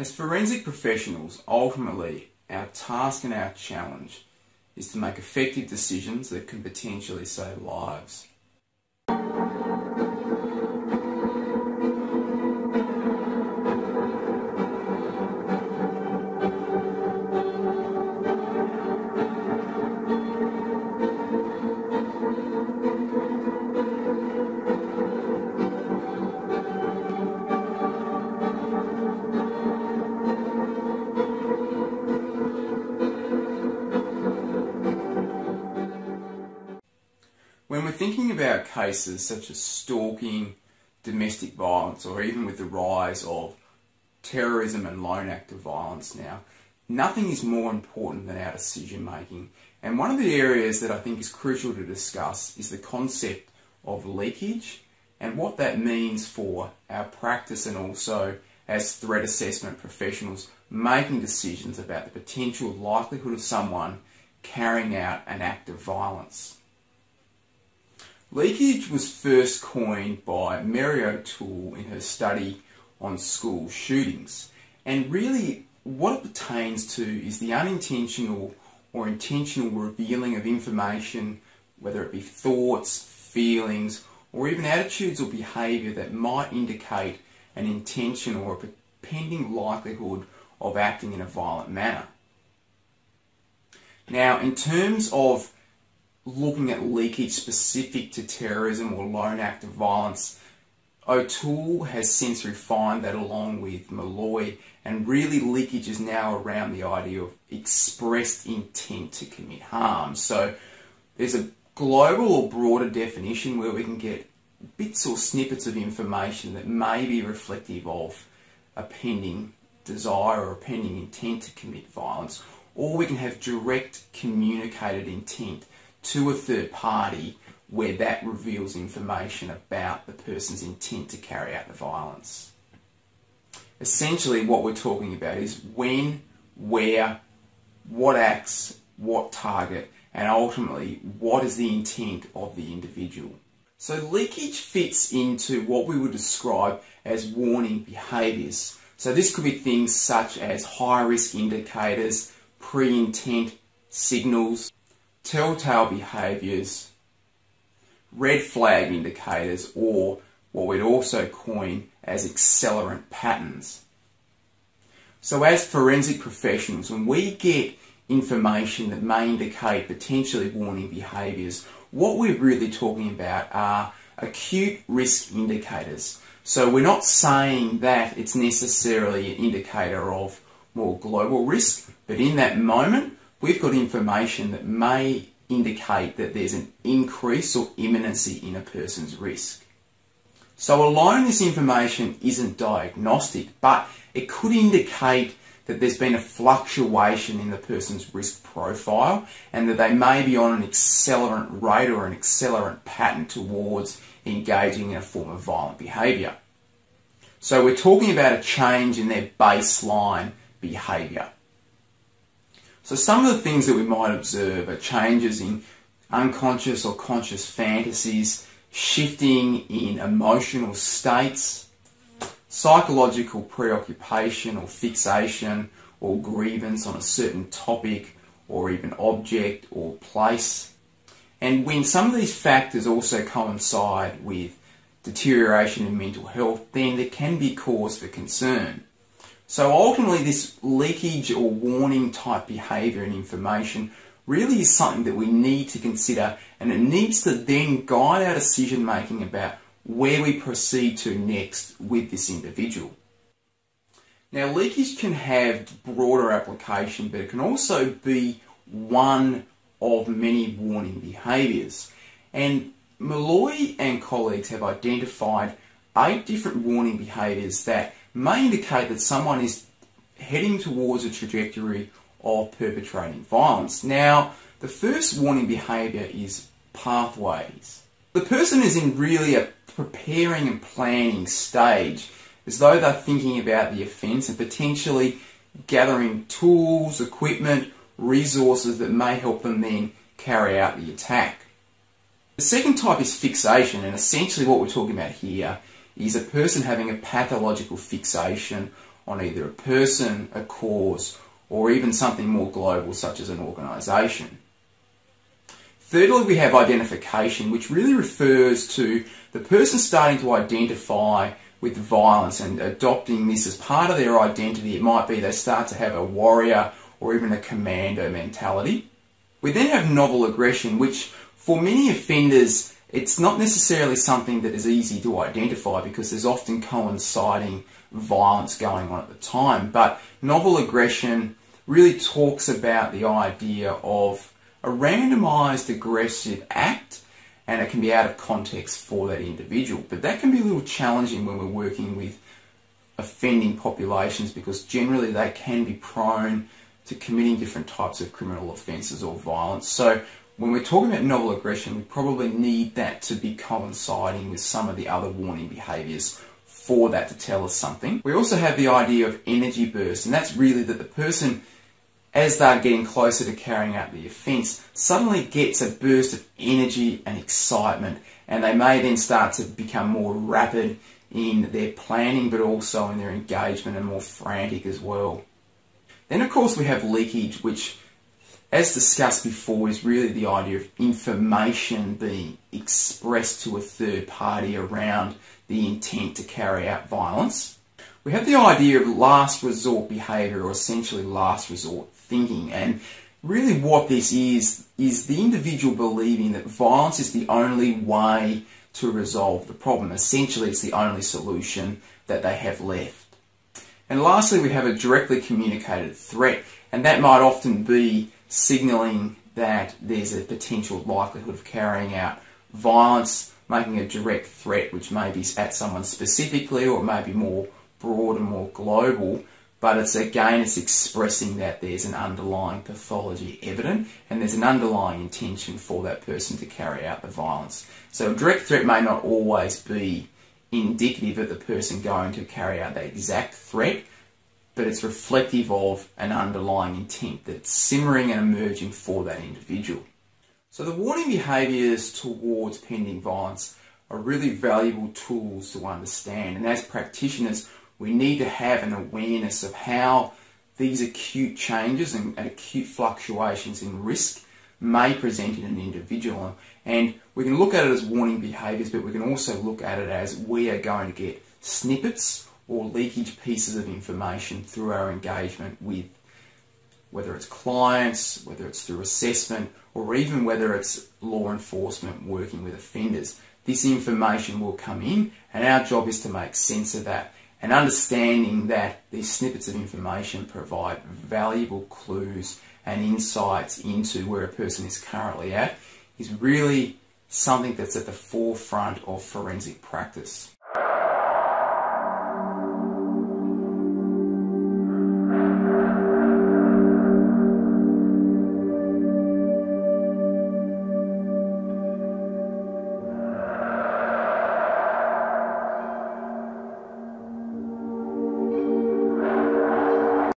As forensic professionals, ultimately, our task and our challenge is to make effective decisions that can potentially save lives. Thinking about cases such as stalking, domestic violence, or even with the rise of terrorism and lone actor violence now, nothing is more important than our decision making. And one of the areas that I think is crucial to discuss is the concept of leakage and what that means for our practice and also as threat assessment professionals making decisions about the potential likelihood of someone carrying out an act of violence. Leakage was first coined by Mary O'Toole in her study on school shootings. And really, what it pertains to is the unintentional or intentional revealing of information, whether it be thoughts, feelings, or even attitudes or behaviour that might indicate an intention or a pending likelihood of acting in a violent manner. Now, in terms of looking at leakage specific to terrorism or lone actor violence, O'Toole has since refined that along with Meloy, and really leakage is now around the idea of expressed intent to commit harm. So there's a global or broader definition where we can get bits or snippets of information that may be reflective of a pending desire or a pending intent to commit violence, or we can have direct communicated intent to a third party where that reveals information about the person's intent to carry out the violence. Essentially, what we're talking about is when, where, what acts, what target, and ultimately, what is the intent of the individual. So, leakage fits into what we would describe as warning behaviours. So, this could be things such as high risk indicators, pre intent signals, telltale behaviours, red flag indicators, or what we'd also coin as accelerant patterns. So, as forensic professionals, when we get information that may indicate potentially warning behaviours, what we're really talking about are acute risk indicators. So, we're not saying that it's necessarily an indicator of more global risk, but in that moment, we've got information that may indicate that there's an increase or imminency in a person's risk. So alone this information isn't diagnostic, but it could indicate that there's been a fluctuation in the person's risk profile and that they may be on an accelerant rate or an accelerant pattern towards engaging in a form of violent behaviour. So we're talking about a change in their baseline behaviour. So some of the things that we might observe are changes in unconscious or conscious fantasies, shifting in emotional states, psychological preoccupation or fixation or grievance on a certain topic or even object or place. And when some of these factors also coincide with deterioration in mental health, then there can be cause for concern. So ultimately, this leakage or warning type behaviour and information really is something that we need to consider and it needs to then guide our decision making about where we proceed to next with this individual. Now, leakage can have broader application, but it can also be one of many warning behaviours. And Meloy and colleagues have identified eight different warning behaviours that may indicate that someone is heading towards a trajectory of perpetrating violence. Now, the first warning behaviour is pathways. The person is in really a preparing and planning stage as though they're thinking about the offence and potentially gathering tools, equipment, resources that may help them then carry out the attack. The second type is fixation, and essentially what we're talking about here is a person having a pathological fixation on either a person, a cause, or even something more global such as an organisation. Thirdly, we have identification, which really refers to the person starting to identify with violence and adopting this as part of their identity. It might be they start to have a warrior or even a commando mentality. We then have novel aggression, which for many offenders, it's not necessarily something that is easy to identify because there's often coinciding violence going on at the time. But novel aggression really talks about the idea of a randomized aggressive act and it can be out of context for that individual. But that can be a little challenging when we're working with offending populations because generally they can be prone to committing different types of criminal offences or violence. So when we're talking about novel aggression, we probably need that to be coinciding with some of the other warning behaviours for that to tell us something. We also have the idea of energy burst, and that's really that the person, as they're getting closer to carrying out the offence, suddenly gets a burst of energy and excitement, and they may then start to become more rapid in their planning, but also in their engagement and more frantic as well. Then, of course, we have leakage, which, as discussed before, is really the idea of information being expressed to a third party around the intent to carry out violence. We have the idea of last resort behaviour, or essentially last resort thinking, and really what this is is the individual believing that violence is the only way to resolve the problem. Essentially, it's the only solution that they have left. And lastly, we have a directly communicated threat, and that might often be signalling that there's a potential likelihood of carrying out violence, making a direct threat, which may be at someone specifically or it may be more broad and more global. But it's again, it's expressing that there's an underlying pathology evident and there's an underlying intention for that person to carry out the violence. So a direct threat may not always be indicative of the person going to carry out that exact threat, but it's reflective of an underlying intent that's simmering and emerging for that individual. So the warning behaviours towards pending violence are really valuable tools to understand, and as practitioners, we need to have an awareness of how these acute changes and, acute fluctuations in risk may present in an individual. And we can look at it as warning behaviours, but we can also look at it as we are going to get snippets or leakage pieces of information through our engagement with whether it's clients, whether it's through assessment, or even whether it's law enforcement working with offenders. This information will come in, and our job is to make sense of that. And understanding that these snippets of information provide valuable clues and insights into where a person is currently at is really something that's at the forefront of forensic practice.